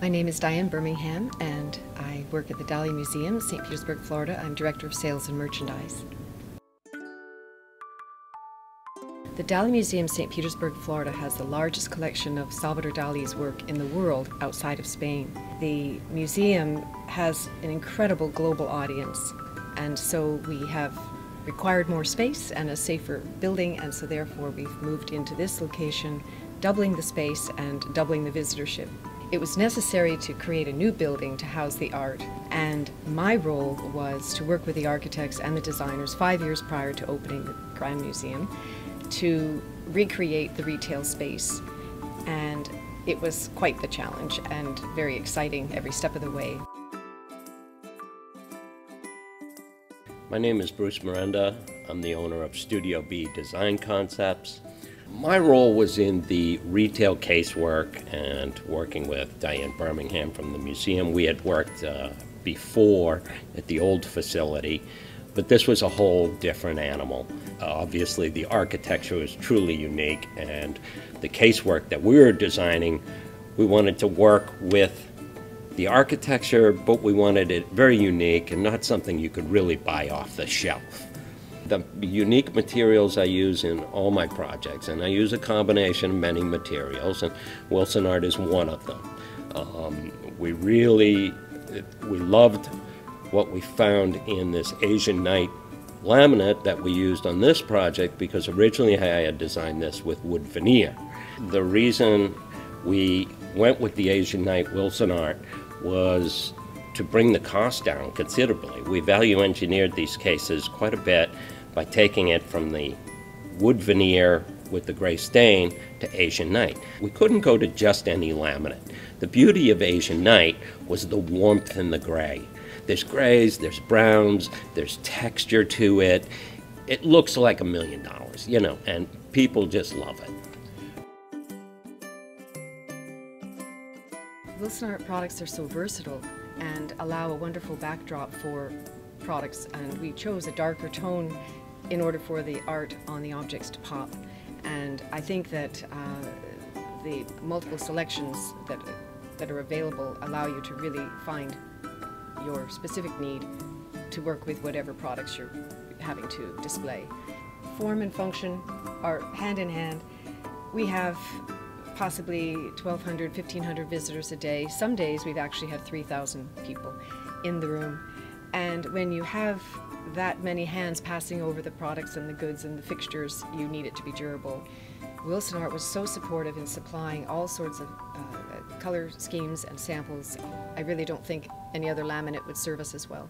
My name is Diane Birmingham, and I work at the Dali Museum, St. Petersburg, Florida. I'm Director of Sales and Merchandise. The Dali Museum, St. Petersburg, Florida has the largest collection of Salvador Dali's work in the world outside of Spain. The museum has an incredible global audience, and so we have required more space and a safer building, and so therefore we've moved into this location, doubling the space and doubling the visitorship. It was necessary to create a new building to house the art, and my role was to work with the architects and the designers five years prior to opening the Grand Museum to recreate the retail space. And it was quite the challenge and very exciting every step of the way. My name is Bruce Miranda. I'm the owner of Studio B Design Concepts. My role was in the retail casework and working with Diane Birmingham from the museum. We had worked uh, before at the old facility, but this was a whole different animal. Uh, obviously, the architecture was truly unique, and the casework that we were designing, we wanted to work with the architecture, but we wanted it very unique and not something you could really buy off the shelf. The unique materials I use in all my projects, and I use a combination of many materials, and Wilsonart is one of them. Um, we really, we loved what we found in this Asian Night laminate that we used on this project because originally I had designed this with wood veneer. The reason we went with the Asian Night Wilsonart was to bring the cost down considerably. We value engineered these cases quite a bit by taking it from the wood veneer with the gray stain to Asian Night. We couldn't go to just any laminate. The beauty of Asian Night was the warmth in the gray. There's grays, there's browns, there's texture to it. It looks like a million dollars, you know, and people just love it. Wilsonart products are so versatile and allow a wonderful backdrop for products, and we chose a darker tone in order for the art on the objects to pop. And I think that uh, the multiple selections that, that are available allow you to really find your specific need to work with whatever products you're having to display. Form and function are hand in hand. We have possibly 1,200, 1,500 visitors a day. Some days we've actually had 3,000 people in the room. And when you have that many hands passing over the products and the goods and the fixtures, you need it to be durable. Wilsonart was so supportive in supplying all sorts of uh, color schemes and samples. I really don't think any other laminate would serve us as well.